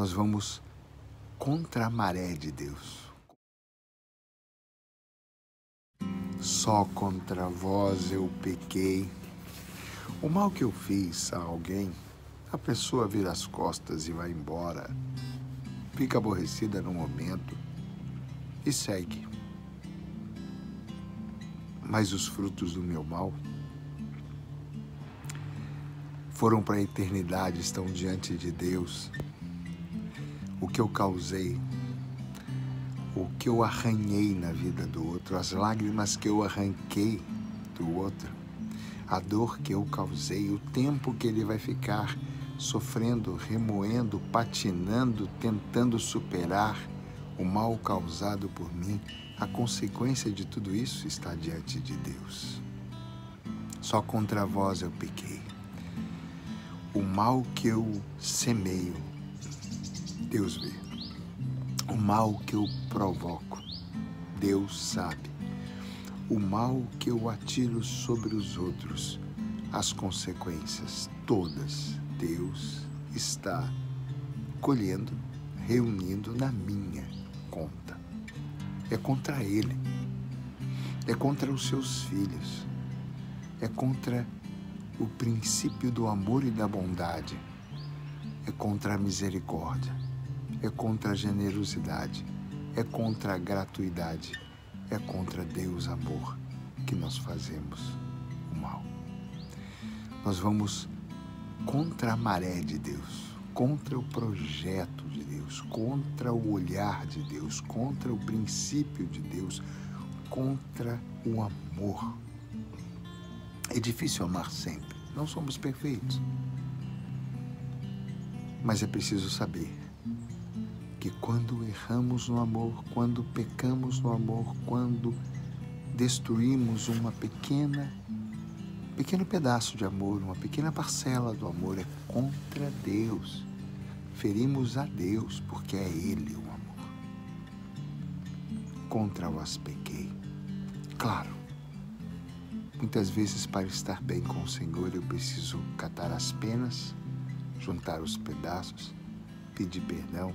Nós vamos contra a maré de Deus. Só contra vós eu pequei. O mal que eu fiz a alguém, a pessoa vira as costas e vai embora. Fica aborrecida no momento e segue. Mas os frutos do meu mal foram para a eternidade, estão diante de Deus. O que eu causei, o que eu arranhei na vida do outro, as lágrimas que eu arranquei do outro, a dor que eu causei, o tempo que ele vai ficar sofrendo, remoendo, patinando, tentando superar o mal causado por mim, a consequência de tudo isso está diante de Deus. Só contra vós eu pequei o mal que eu semeio, Deus vê. O mal que eu provoco, Deus sabe. O mal que eu atiro sobre os outros, as consequências todas, Deus está colhendo, reunindo na minha conta. É contra Ele, é contra os seus filhos, é contra o princípio do amor e da bondade. É contra a misericórdia, é contra a generosidade, é contra a gratuidade, é contra Deus amor que nós fazemos o mal. Nós vamos contra a maré de Deus, contra o projeto de Deus, contra o olhar de Deus, contra o princípio de Deus, contra o amor é difícil amar sempre. Não somos perfeitos. Mas é preciso saber que quando erramos no amor, quando pecamos no amor, quando destruímos uma pequena pequeno pedaço de amor, uma pequena parcela do amor é contra Deus. Ferimos a Deus porque é Ele o amor. Contra vós pequei. Claro, Muitas vezes, para estar bem com o Senhor, eu preciso catar as penas, juntar os pedaços, pedir perdão,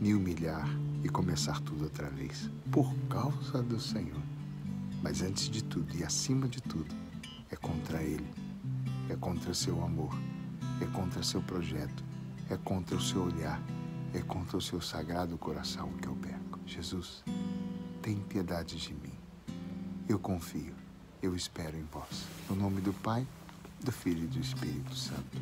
me humilhar e começar tudo outra vez, por causa do Senhor. Mas antes de tudo e acima de tudo, é contra Ele, é contra seu amor, é contra seu projeto, é contra o seu olhar, é contra o seu sagrado coração que eu peco. Jesus, tem piedade de mim. Eu confio eu espero em vós. No nome do Pai, do Filho e do Espírito Santo.